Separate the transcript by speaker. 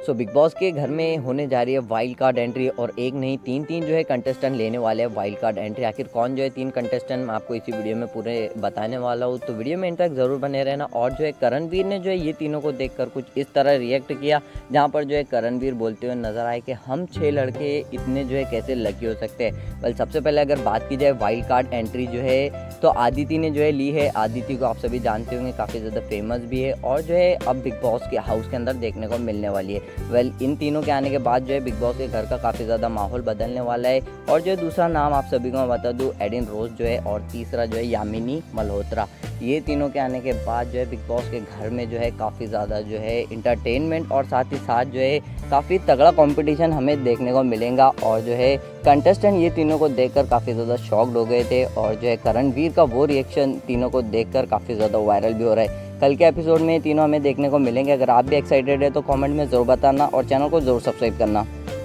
Speaker 1: So big boss के घर में होने जा रही है वाइल्ड कार्ड एंट्री और एक नहीं, तीन तीन जो है कंटेस्टेंट लेने वाले हैं वाइल्ड कार्ड एंट्री आखिर कौन जो है तीन कंटेस्टेंट मैं आपको इसी वीडियो में पूरे बताने वाला हूँ। तो वीडियो में इन ज़रूर बने रहना। और जो है करणवीर ने जो है ये तीनों को देखकर कुछ इस तरह रिएक्ट किया, जहाँ पर जो है करणवीर बोलते हुए नज़र आए कि हम छः लड़के इतने जो है कैसे लकी हो सकते हैं? बल सबसे पहले अगर बात की जाए वाइल्ड कार्ड एंट्री जो है तो आदिति ने जो है ली है। आदिति को आप सभी जानते होंगे, काफ़ी ज़्यादा फ़ेमस भी है और जो है अब बिग बॉस के हाउस के अंदर देखने को मिलने वाली है। वेल इन तीनों के आने के बाद जो है बिग बॉस के घर का काफ़ी ज़्यादा माहौल बदलने वाला है और जो है दूसरा नाम आप सभी को मैं बता दूँ एडिन रोज जो है और तीसरा जो है यामिनी मल्होत्रा ये तीनों के आने के बाद जो है बिग बॉस के घर में जो है काफ़ी ज़्यादा जो है इंटरटेनमेंट और साथ ही साथ जो है काफ़ी तगड़ा कंपटीशन हमें देखने को मिलेगा और जो है कंटेस्टेंट ये तीनों को देखकर काफ़ी ज़्यादा शॉक्ड हो गए थे और जो है करणवीर का वो रिएक्शन तीनों को देखकर काफ़ी ज़्यादा वायरल भी हो रहा है। कल के एपिसोड में तीनों हमें देखने को मिलेंगे। अगर आप भी एक्साइटेड है तो कमेंट में ज़रूर बताना और चैनल को ज़रूर सब्सक्राइब करना।